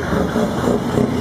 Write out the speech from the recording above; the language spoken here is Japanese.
ハハハハ!